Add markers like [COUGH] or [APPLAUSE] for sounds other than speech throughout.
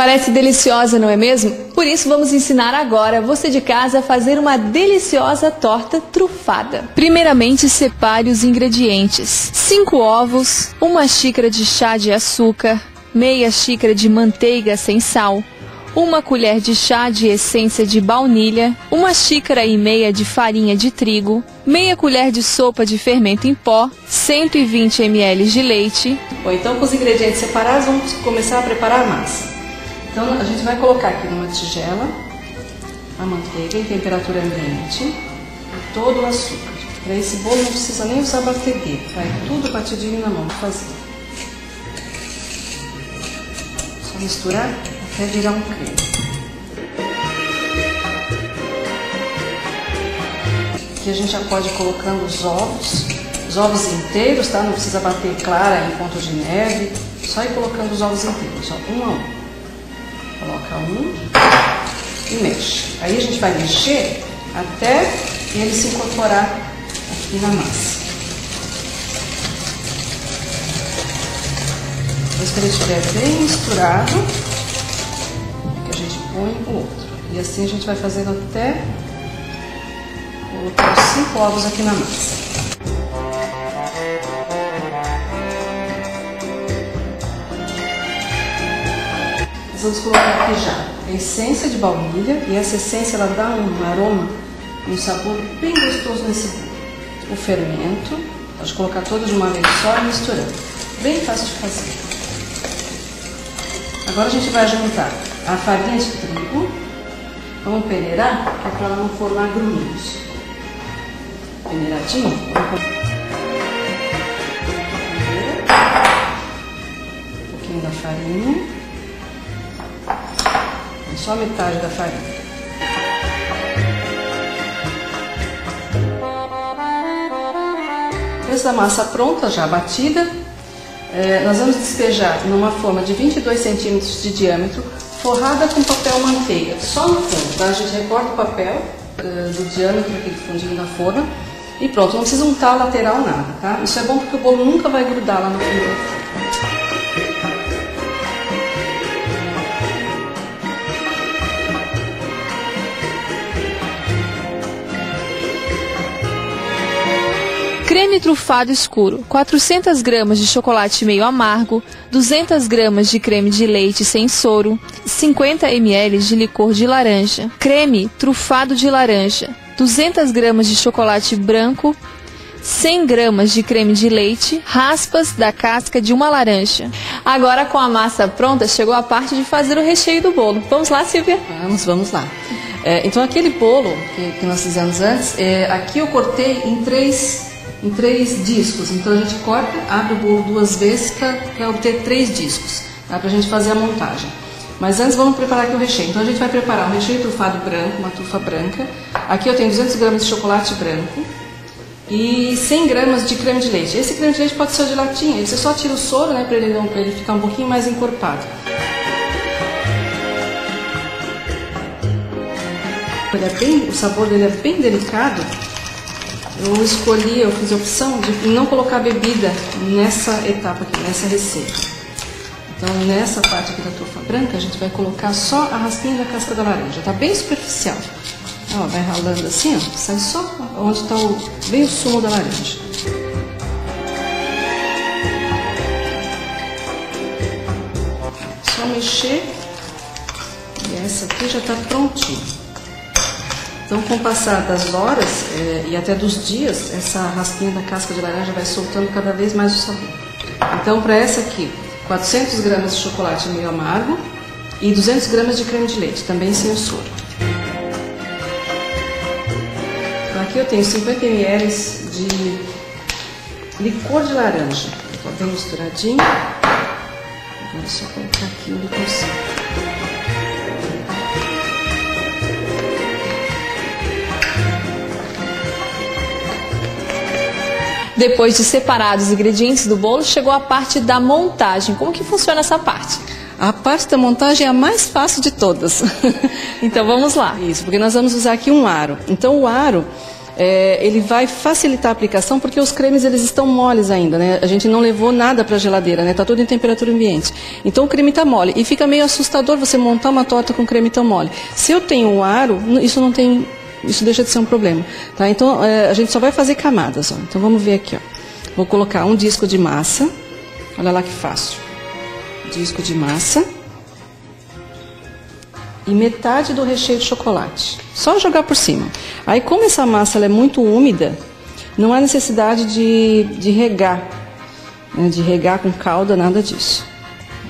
Parece deliciosa, não é mesmo? Por isso vamos ensinar agora você de casa a fazer uma deliciosa torta trufada. Primeiramente, separe os ingredientes: 5 ovos, uma xícara de chá de açúcar, meia xícara de manteiga sem sal, uma colher de chá de essência de baunilha, uma xícara e meia de farinha de trigo, meia colher de sopa de fermento em pó, 120 ml de leite. Bom, então com os ingredientes separados vamos começar a preparar a massa. Então a gente vai colocar aqui numa tigela a manteiga em temperatura ambiente e todo o açúcar. Para esse bolo não precisa nem usar batedeira, vai tudo batidinho na mão fazer. Só misturar até virar um creme. Aqui a gente já pode ir colocando os ovos, os ovos inteiros, tá? Não precisa bater clara em ponto de neve, só ir colocando os ovos inteiros, ó, um a um. Coloca um e mexe. Aí a gente vai mexer até ele se incorporar aqui na massa. Depois que ele estiver bem misturado, a gente põe o outro. E assim a gente vai fazendo até colocar os cinco ovos aqui na massa. Nós vamos colocar aqui já a essência de baunilha e essa essência ela dá um aroma, um sabor bem gostoso nesse bolo. O fermento, pode colocar todo de uma vez só e misturando. Bem fácil de fazer. Agora a gente vai juntar a farinha de trigo. Vamos peneirar, que é para ela não formar grumos. Peneiradinho. Um pouquinho da farinha só metade da farinha. Depois da massa pronta, já batida, é, nós vamos despejar numa forma de 22 centímetros de diâmetro, forrada com papel manteiga, só no fundo, tá? A gente recorta o papel é, do diâmetro, aquele fundinho da forma, e pronto, não precisa untar a lateral nada, tá? Isso é bom porque o bolo nunca vai grudar lá no fundo Creme trufado escuro, 400 gramas de chocolate meio amargo, 200 gramas de creme de leite sem soro, 50 ml de licor de laranja, creme trufado de laranja, 200 gramas de chocolate branco, 100 gramas de creme de leite, raspas da casca de uma laranja. Agora com a massa pronta, chegou a parte de fazer o recheio do bolo. Vamos lá, Silvia? Vamos, vamos lá. É, então aquele bolo que, que nós fizemos antes, é, aqui eu cortei em três em três discos. Então a gente corta, abre o bolo duas vezes para obter três discos, tá? para a gente fazer a montagem. Mas antes vamos preparar aqui o recheio. Então a gente vai preparar um recheio trufado branco, uma trufa branca. Aqui eu tenho 200 gramas de chocolate branco e 100 gramas de creme de leite. Esse creme de leite pode ser de latinha, você só tira o soro né, para ele, ele ficar um pouquinho mais encorpado. Ele é bem, o sabor dele é bem delicado, eu escolhi, eu fiz a opção de não colocar bebida nessa etapa aqui, nessa receita. Então, nessa parte aqui da trufa branca, a gente vai colocar só a raspinha da casca da laranja. Tá bem superficial. Ó, vai ralando assim, ó, sai só onde está o, bem o sumo da laranja. Só mexer e essa aqui já está prontinha. Então, com o passar das horas é, e até dos dias, essa raspinha da casca de laranja vai soltando cada vez mais o sabor. Então, para essa aqui, 400 gramas de chocolate meio amargo e 200 gramas de creme de leite, também sem o soro. Então, aqui eu tenho 50 ml de licor de laranja. Estou bem misturadinho. Vou só colocar aqui o licorzinho. Depois de separados os ingredientes do bolo, chegou a parte da montagem. Como que funciona essa parte? A parte da montagem é a mais fácil de todas. [LAUGHS] então vamos lá. Isso, porque nós vamos usar aqui um aro. Então o aro, é, ele vai facilitar a aplicação porque os cremes eles estão moles ainda, né? A gente não levou nada para a geladeira, né? Tá tudo em temperatura ambiente. Então o creme está mole e fica meio assustador você montar uma torta com creme tão mole. Se eu tenho um aro, isso não tem, isso deixa de ser um problema, tá? Então é, a gente só vai fazer camadas, ó. Então vamos ver aqui, ó. Vou colocar um disco de massa. Olha lá que fácil. Disco de massa e metade do recheio de chocolate. Só jogar por cima. Aí, como essa massa é muito úmida, não há necessidade de, de regar, né, de regar com calda, nada disso.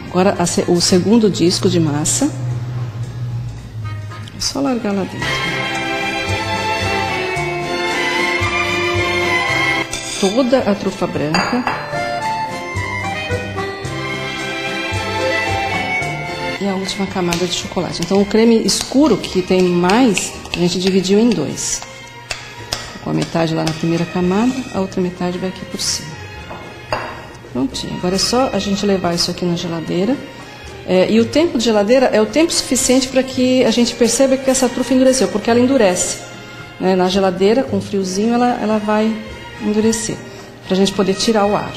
Agora, o segundo disco de massa. É só largar lá dentro. Toda a trufa branca. e a última camada de chocolate. Então o creme escuro que tem mais, a gente dividiu em dois. Com a metade lá na primeira camada, a outra metade vai aqui por cima. Prontinho. Agora é só a gente levar isso aqui na geladeira. É, e o tempo de geladeira é o tempo suficiente para que a gente perceba que essa trufa endureceu, porque ela endurece. Né? Na geladeira, com friozinho, ela, ela vai endurecer, para a gente poder tirar o ar.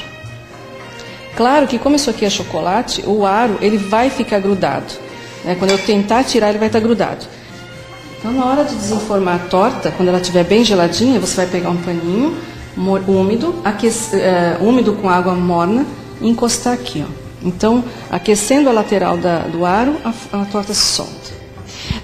Claro que como isso aqui é chocolate, o aro ele vai ficar grudado. Né? Quando eu tentar tirar, ele vai estar grudado. Então, na hora de desenformar a torta, quando ela estiver bem geladinha, você vai pegar um paninho úmido, aquece, uh, úmido com água morna e encostar aqui. Ó. Então, aquecendo a lateral da, do aro, a, a torta se solta.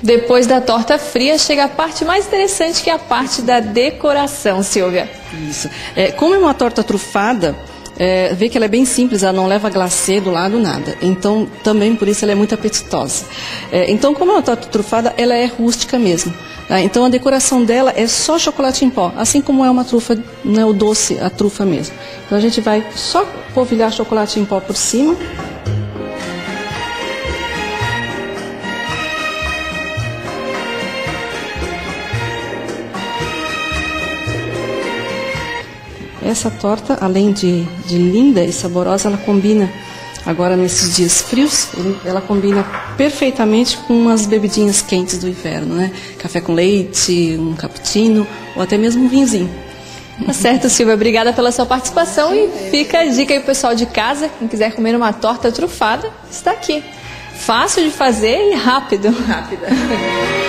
Depois da torta fria, chega a parte mais interessante, que é a parte da decoração, Silvia. Isso. É, como é uma torta trufada, é, vê que ela é bem simples, ela não leva glacê do lado, nada. Então, também por isso ela é muito apetitosa. É, então, como é uma torta trufada, ela é rústica mesmo. Tá? Então, a decoração dela é só chocolate em pó, assim como é uma trufa, não é o doce, a trufa mesmo. Então, a gente vai só polvilhar chocolate em pó por cima. Essa torta, além de, de linda e saborosa, ela combina, agora nesses dias frios, ela combina perfeitamente com umas bebidinhas quentes do inverno, né? Café com leite, um cappuccino ou até mesmo um vinhozinho. Tá certo, Silvia. Obrigada pela sua participação e fica a dica aí pro pessoal de casa, quem quiser comer uma torta trufada, está aqui. Fácil de fazer e rápido. Rápida. [LAUGHS]